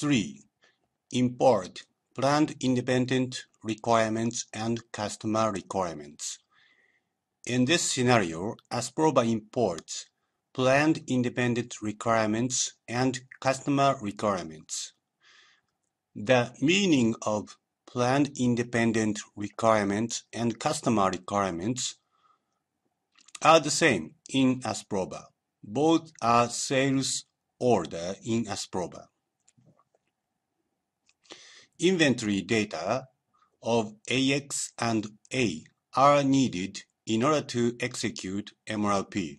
3. Import planned independent requirements and customer requirements. In this scenario, Asprova imports planned independent requirements and customer requirements. The meaning of planned independent requirements and customer requirements are the same in Asprova. Both are sales order in Asprova. Inventory data of AX and A are needed in order to execute MRP.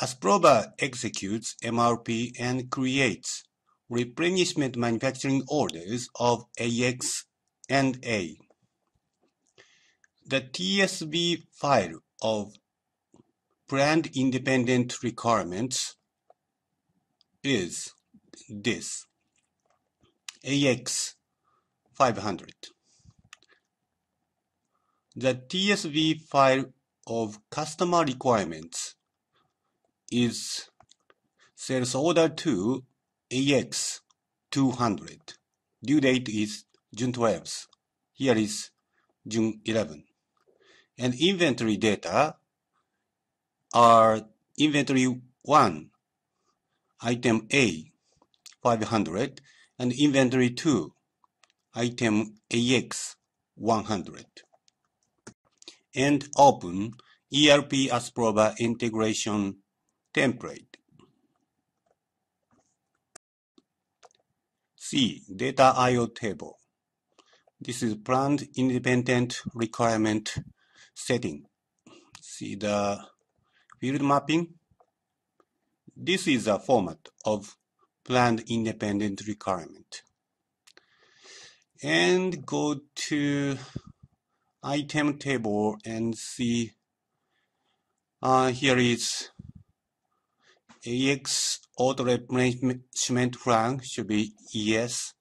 Asprova executes MRP and creates replenishment manufacturing orders of AX and A. The TSV file of planned independent requirements is this AX 500. The TSV file of customer requirements is sales order to AX 200. Due date is June 12th. Here is June 11. And inventory data are inventory 1, item A 500, and inventory 2, item AX 100. And open ERP Asprova integration template. C. Data IO table. This is planned independent requirement setting. See the field mapping. This is a format of planned independent requirement. And go to item table and see uh, here is AX auto replenishment flag should be yes.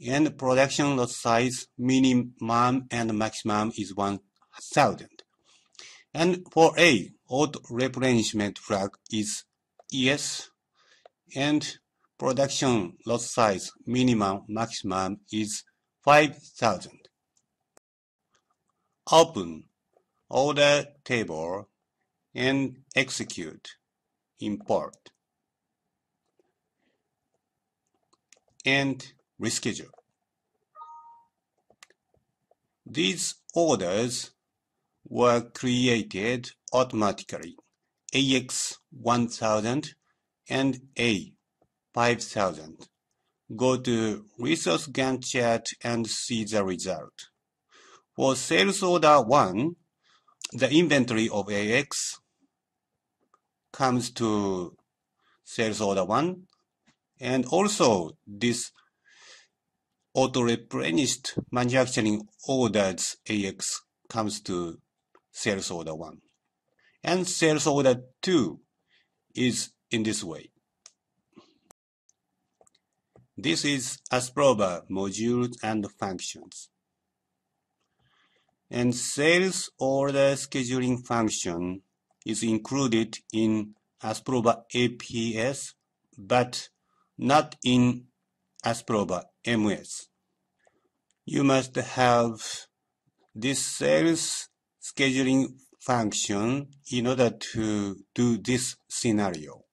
And production lot size minimum and maximum is 1000 and for A auto replenishment flag is yes. And production lot size minimum maximum is 5000 open order table and execute import and reschedule. These orders were created automatically. AX1000 and A5000. Go to Resource Gantt chart and see the result. For sales order 1, the inventory of AX comes to sales order 1 and also this auto-replenished manufacturing orders AX comes to sales order 1 and sales order 2 is in this way. This is Asprova modules and functions and sales order scheduling function is included in Asprova APS, but not in Asprova MS. You must have this sales scheduling function in order to do this scenario.